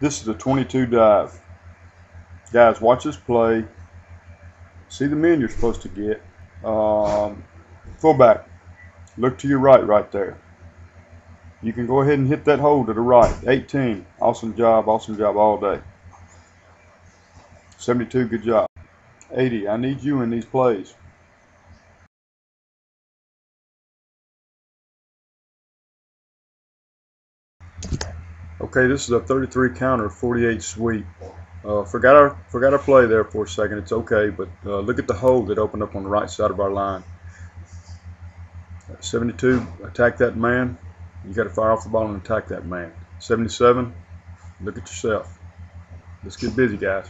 This is a 22 dive. Guys, watch this play. See the men you're supposed to get. Um, fullback, look to your right right there. You can go ahead and hit that hole to the right. 18, awesome job, awesome job all day. 72, good job. 80, I need you in these plays. Okay, this is a 33 counter, 48 sweep. Uh, forgot our forgot our play there for a second. It's okay, but uh, look at the hole that opened up on the right side of our line. 72, attack that man. You got to fire off the ball and attack that man. 77, look at yourself. Let's get busy, guys.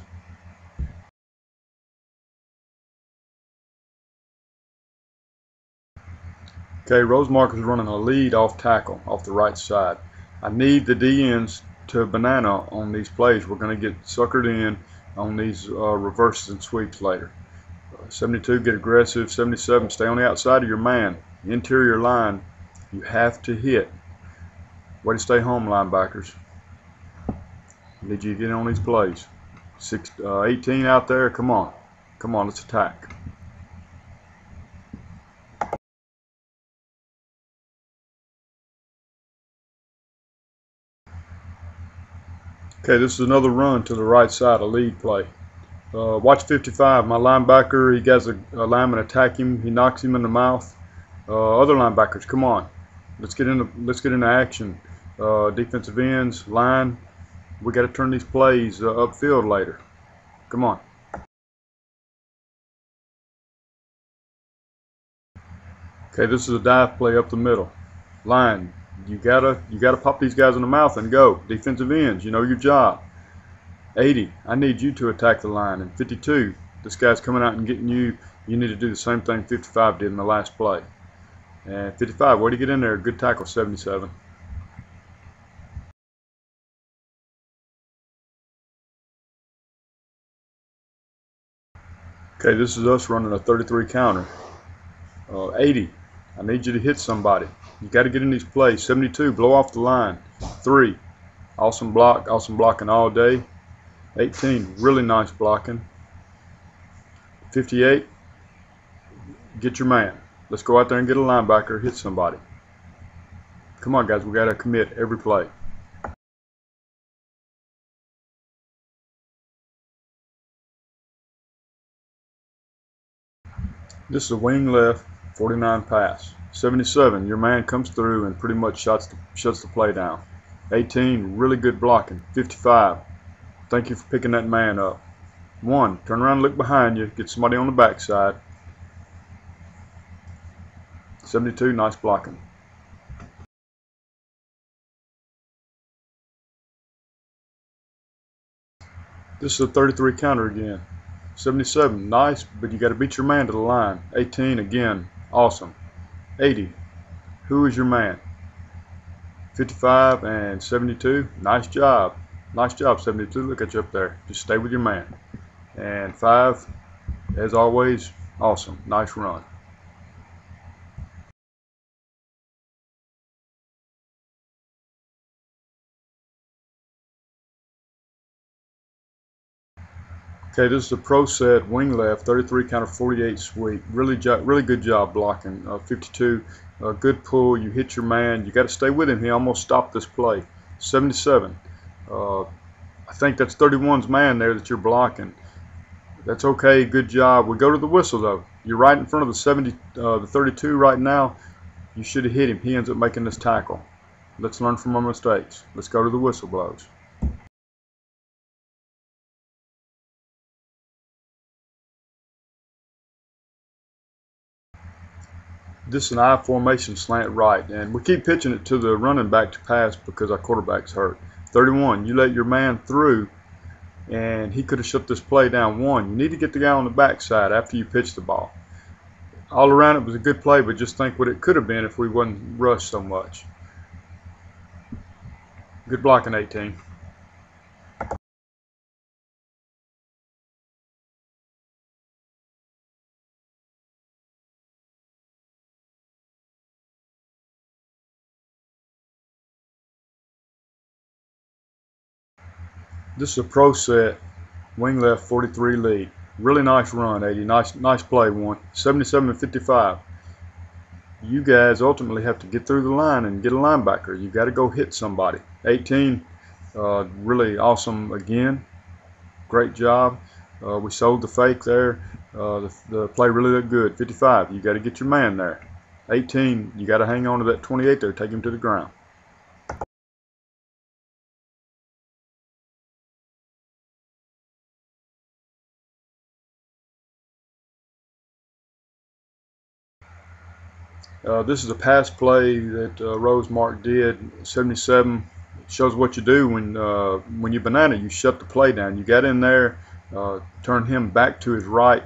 Okay, Rosemark is running a lead off tackle off the right side. I need the DNs to banana on these plays. We're going to get suckered in on these uh, reverses and sweeps later. Uh, 72, get aggressive. 77, stay on the outside of your man. Interior line, you have to hit. Way to stay home, linebackers. Need you to get on these plays. Six, uh, 18 out there, come on. Come on, let's attack. Okay, this is another run to the right side, a lead play. Uh, watch 55, my linebacker, he has a, a, lineman attack him, he knocks him in the mouth. Uh, other linebackers, come on, let's get into let's get into action. Uh, defensive ends, line, we got to turn these plays uh, upfield later. Come on. Okay, this is a dive play up the middle. Line, you gotta you gotta pop these guys in the mouth and go. Defensive ends, you know your job. 80, I need you to attack the line. And 52, this guy's coming out and getting you. You need to do the same thing 55 did in the last play. And 55, way to get in there. Good tackle, 77. Okay, this is us running a 33 counter. Uh, 80, I need you to hit somebody. You got to get in these plays. 72, blow off the line. 3, awesome block, awesome blocking all day. 18, really nice blocking. 58, get your man. Let's go out there and get a linebacker, hit somebody. Come on, guys, we got to commit every play. This is a wing left 49 pass. 77, your man comes through and pretty much shuts the, shuts the play down. 18, really good blocking. 55, thank you for picking that man up. 1, turn around and look behind you, get somebody on the backside. 72, nice blocking. This is a 33 counter again. 77, nice, but you got to beat your man to the line. 18, again, awesome. 80, who is your man? 55 and 72, nice job. Nice job, 72. Look at you up there. Just stay with your man. And 5, as always, awesome. Nice run. Okay, this is a pro set wing left, 33 counter 48 sweep. Really, really good job blocking. Uh, 52, uh, good pull. You hit your man. You got to stay with him. He almost stopped this play. 77. Uh, I think that's 31's man there that you're blocking. That's okay. Good job. We go to the whistle though. You're right in front of the 70, uh, the 32 right now. You should have hit him. He ends up making this tackle. Let's learn from our mistakes. Let's go to the whistle blows. This is an I formation slant right, and we keep pitching it to the running back to pass because our quarterback's hurt. 31, you let your man through, and he could have shut this play down. One, you need to get the guy on the backside after you pitch the ball. All around it was a good play, but just think what it could have been if we wasn't rushed so much. Good blocking, 18. This is a pro set, wing left 43 lead. Really nice run, 80. Nice, nice play, one. 77 and 55. You guys ultimately have to get through the line and get a linebacker. You got to go hit somebody. 18, uh, really awesome again. Great job. Uh, we sold the fake there. Uh, the, the play really looked good. 55, you got to get your man there. 18, you got to hang on to that 28 there, take him to the ground. Uh, this is a pass play that uh, Rosemark did, 77. shows what you do when uh, when you banana, you shut the play down. You got in there, uh, turn him back to his right,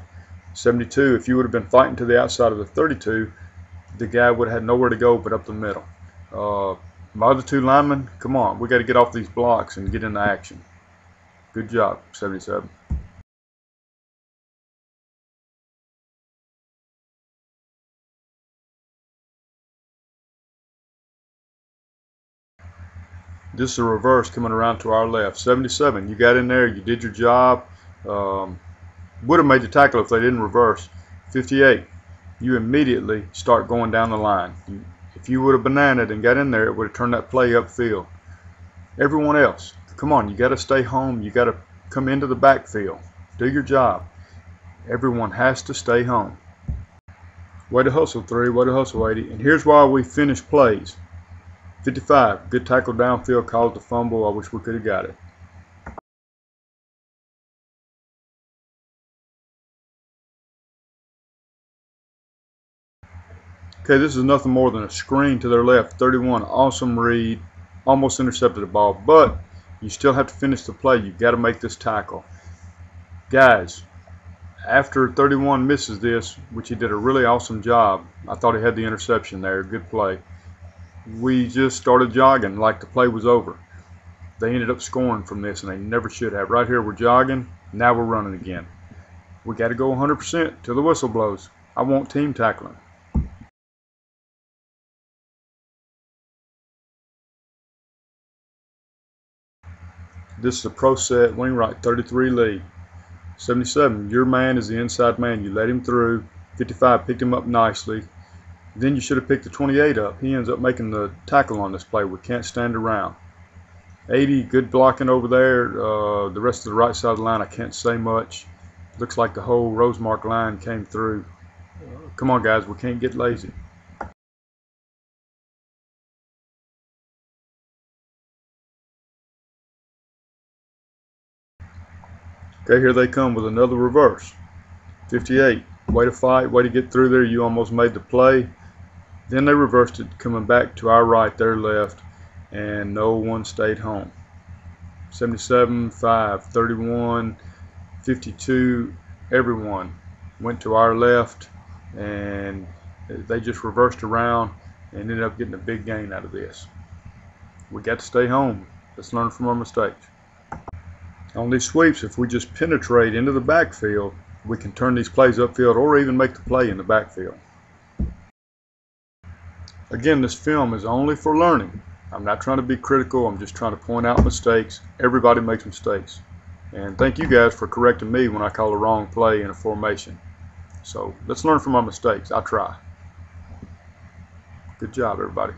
72. If you would have been fighting to the outside of the 32, the guy would have had nowhere to go but up the middle. Uh, my other two linemen, come on, we got to get off these blocks and get into action. Good job, 77. This is a reverse coming around to our left. 77, you got in there, you did your job. Um, would have made the tackle if they didn't reverse. 58, you immediately start going down the line. You, if you would have bananaed and got in there, it would have turned that play upfield. Everyone else, come on, you got to stay home. You got to come into the backfield. Do your job. Everyone has to stay home. Way to hustle, three. Way to hustle, 80. And here's why we finish plays. 55, good tackle downfield, caused a fumble. I wish we could have got it. Okay, this is nothing more than a screen to their left. 31, awesome read. Almost intercepted the ball, but you still have to finish the play. You've got to make this tackle. Guys, after 31 misses this, which he did a really awesome job, I thought he had the interception there. Good play we just started jogging like the play was over. They ended up scoring from this, and they never should have. Right here, we're jogging. Now we're running again. We got to go 100% till the whistle blows. I want team tackling. This is a pro set wing right 33 lead. 77, your man is the inside man. You let him through. 55 picked him up nicely. Then you should have picked the 28 up. He ends up making the tackle on this play. We can't stand around. 80, good blocking over there. Uh, the rest of the right side of the line, I can't say much. Looks like the whole Rosemark line came through. Uh, come on, guys, we can't get lazy. Okay, here they come with another reverse. 58, way to fight, way to get through there. You almost made the play. Then they reversed it, coming back to our right, their left, and no one stayed home. 77, 5, 31, 52, everyone went to our left, and they just reversed around and ended up getting a big gain out of this. We got to stay home. Let's learn from our mistakes. On these sweeps, if we just penetrate into the backfield, we can turn these plays upfield or even make the play in the backfield. Again, this film is only for learning. I'm not trying to be critical. I'm just trying to point out mistakes. Everybody makes mistakes. And thank you guys for correcting me when I call the wrong play in a formation. So let's learn from our mistakes. I try. Good job, everybody.